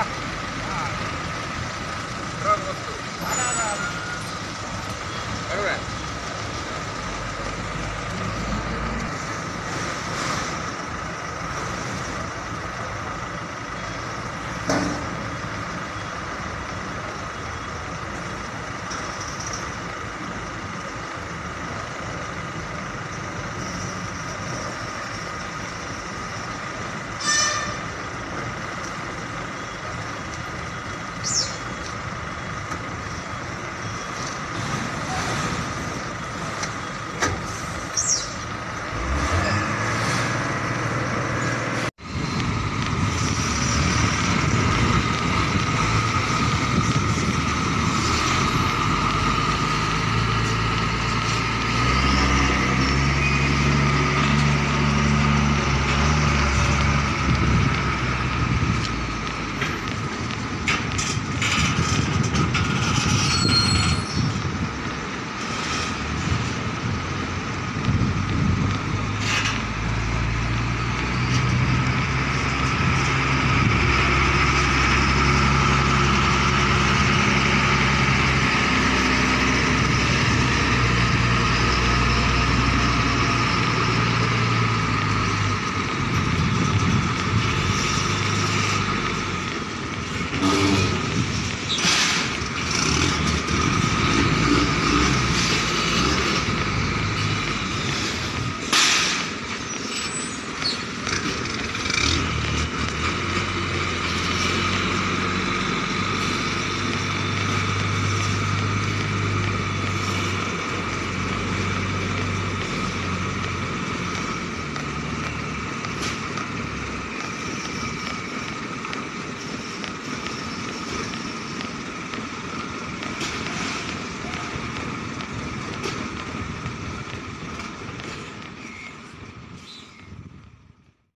truck.